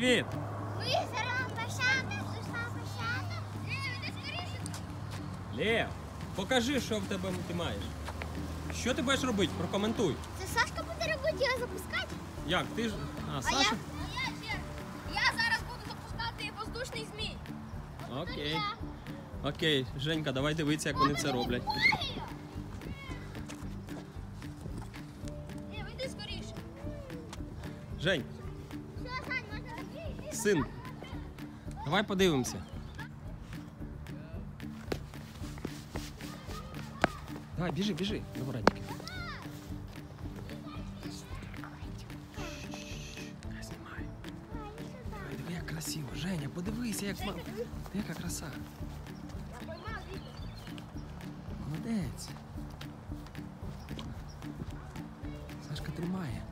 Привіт! Лев, покажи, що в тебе ти маєш. Що ти будеш робити? Прокоментуй. Це Сашка буде робити його запускати? Як? Ти ж. А, А я? Саша? А я. Я зараз буду запускати воздушний змій. Окей. Окей, Женька, давай дивитися, як вони це роблять. Жень. Син, давай подивимося. Давай, біжи, біжи, добратники. Я диви, як красиво. Женя, подивися, як ма- яка краса. Молодець. Сашка тримає.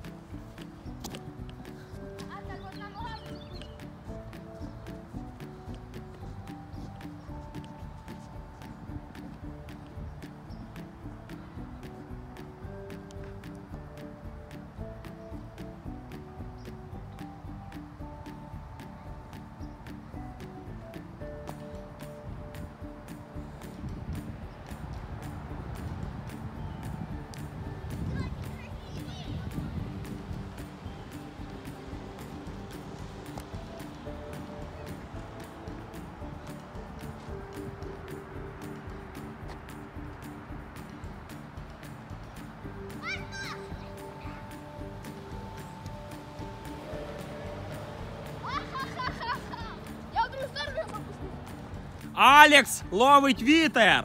Алекс ловить вітер.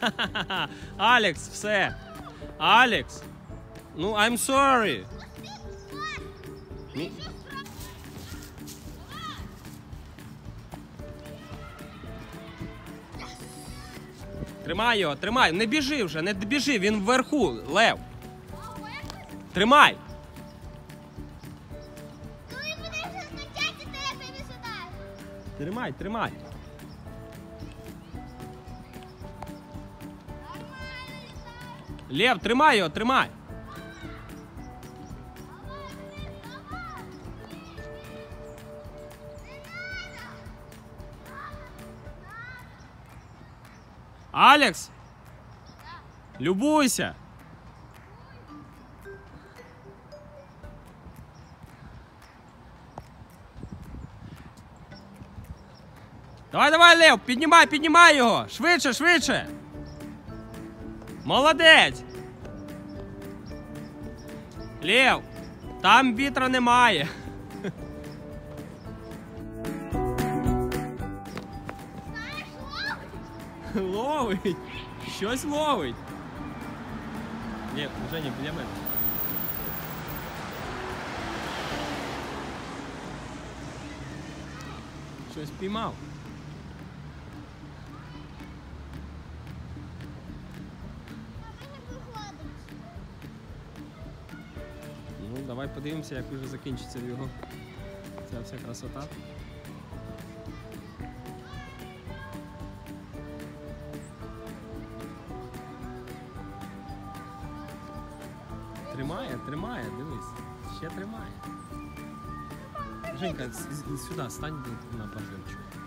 Алекс, все. Алекс. Ну, I'm sorry. Тримай його, тримай. Не біжи вже, не біжи, він вверху, лев. Тримай. Тримай, тримай. Лев, тримай його, тримай. Алекс! Любуйся! Давай, давай, Лев, піднімай, піднімай його! Швидше, швидше! Молодець! Лев, там вітра немає. Ловить. Щось ловить. Ні, Женя, біля мене. Щось піймав. Давай подивимося, як вже закінчиться його. Ця вся красота. Тримає, тримає, дивись. Ще тримає. Женька, сюди стань на поживчик.